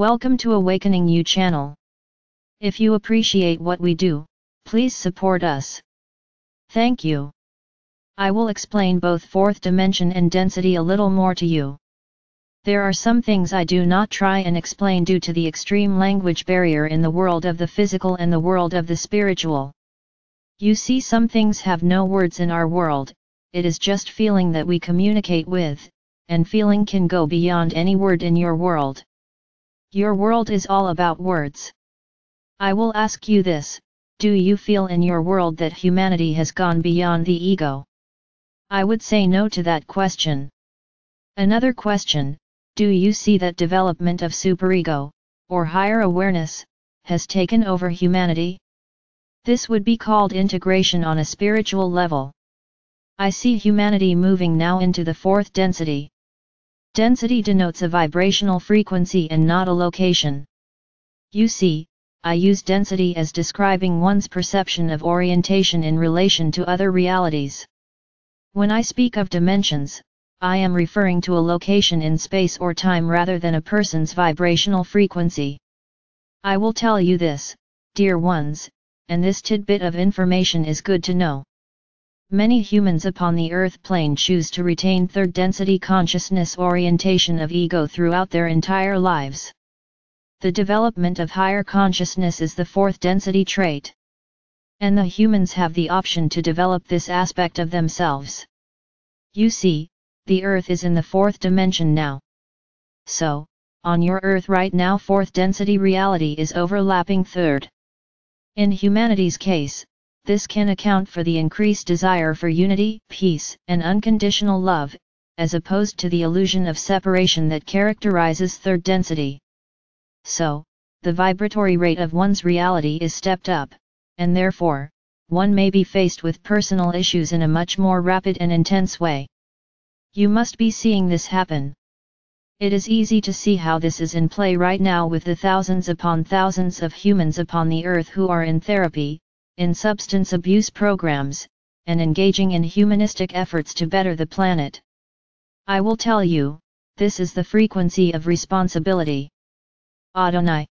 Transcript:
Welcome to Awakening You channel. If you appreciate what we do, please support us. Thank you. I will explain both fourth dimension and density a little more to you. There are some things I do not try and explain due to the extreme language barrier in the world of the physical and the world of the spiritual. You see some things have no words in our world, it is just feeling that we communicate with, and feeling can go beyond any word in your world. Your world is all about words. I will ask you this, do you feel in your world that humanity has gone beyond the ego? I would say no to that question. Another question, do you see that development of superego, or higher awareness, has taken over humanity? This would be called integration on a spiritual level. I see humanity moving now into the fourth density. Density denotes a vibrational frequency and not a location. You see, I use density as describing one's perception of orientation in relation to other realities. When I speak of dimensions, I am referring to a location in space or time rather than a person's vibrational frequency. I will tell you this, dear ones, and this tidbit of information is good to know. Many humans upon the earth plane choose to retain third density consciousness orientation of ego throughout their entire lives. The development of higher consciousness is the fourth density trait. And the humans have the option to develop this aspect of themselves. You see, the earth is in the fourth dimension now. So, on your earth right now fourth density reality is overlapping third. In humanity's case, this can account for the increased desire for unity, peace, and unconditional love, as opposed to the illusion of separation that characterizes third density. So, the vibratory rate of one's reality is stepped up, and therefore, one may be faced with personal issues in a much more rapid and intense way. You must be seeing this happen. It is easy to see how this is in play right now with the thousands upon thousands of humans upon the earth who are in therapy, in substance abuse programs, and engaging in humanistic efforts to better the planet. I will tell you, this is the frequency of responsibility. Adonai